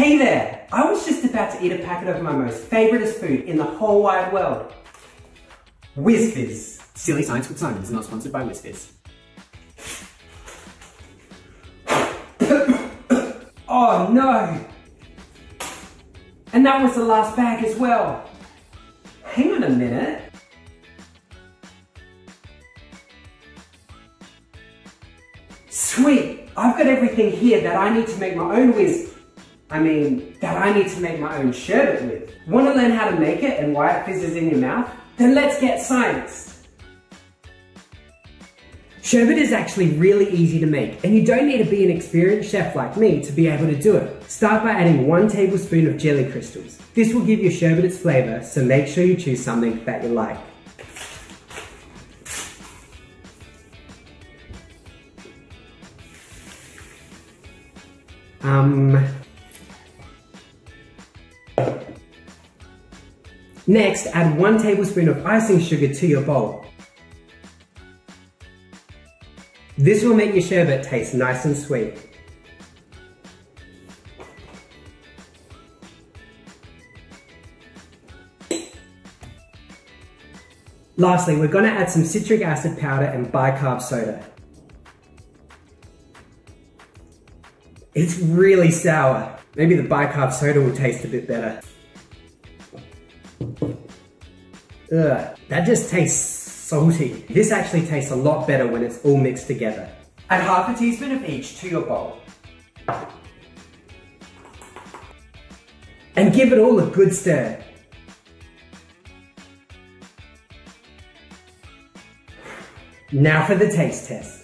Hey there! I was just about to eat a packet of my most favouriteest food in the whole wide world. Wizz Fizz. Silly Science with Simon is not sponsored by Wizz Fizz. oh no! And that was the last bag as well. Hang on a minute. Sweet, I've got everything here that I need to make my own whiz. I mean, that I need to make my own sherbet with. Want to learn how to make it and why it fizzes in your mouth? Then let's get science. Sherbet is actually really easy to make, and you don't need to be an experienced chef like me to be able to do it. Start by adding one tablespoon of jelly crystals. This will give your sherbet its flavor, so make sure you choose something that you like. Um, Next, add one tablespoon of icing sugar to your bowl. This will make your sherbet taste nice and sweet. Lastly, we're going to add some citric acid powder and bicarb soda. It's really sour. Maybe the bicarb soda will taste a bit better. Ugh, that just tastes salty. This actually tastes a lot better when it's all mixed together. Add half a teaspoon of each to your bowl. And give it all a good stir. Now for the taste test.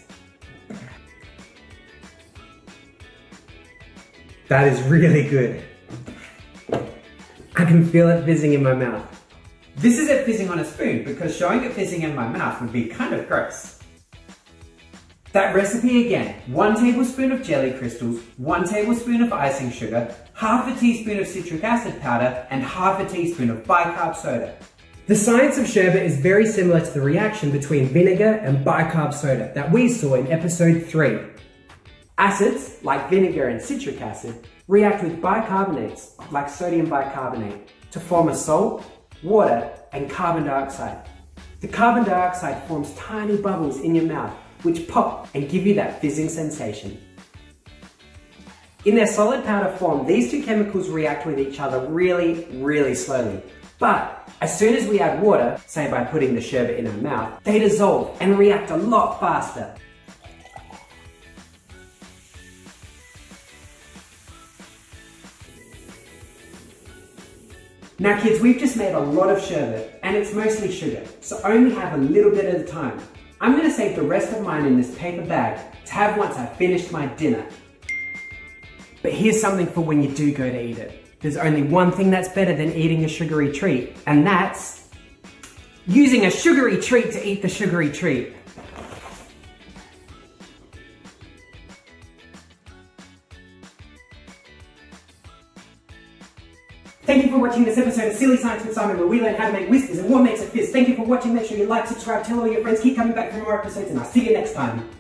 That is really good. I can feel it fizzing in my mouth. This is it fizzing on a spoon because showing it fizzing in my mouth would be kind of gross. That recipe again, one tablespoon of jelly crystals, one tablespoon of icing sugar, half a teaspoon of citric acid powder, and half a teaspoon of bicarb soda. The science of sherbet is very similar to the reaction between vinegar and bicarb soda that we saw in episode 3. Acids, like vinegar and citric acid, react with bicarbonates, like sodium bicarbonate, to form a salt water, and carbon dioxide. The carbon dioxide forms tiny bubbles in your mouth which pop and give you that fizzing sensation. In their solid powder form, these two chemicals react with each other really, really slowly. But as soon as we add water, say by putting the sherbet in our mouth, they dissolve and react a lot faster. Now kids, we've just made a lot of sherbet and it's mostly sugar, so only have a little bit at a time. I'm gonna save the rest of mine in this paper bag to have once I've finished my dinner. But here's something for when you do go to eat it. There's only one thing that's better than eating a sugary treat, and that's using a sugary treat to eat the sugary treat. Thank you for watching this episode of Silly Science with Simon where we learn how to make whiskers and what makes it fizz. Thank you for watching. Make sure you like, subscribe, tell all your friends. Keep coming back for more episodes and I'll see you next time.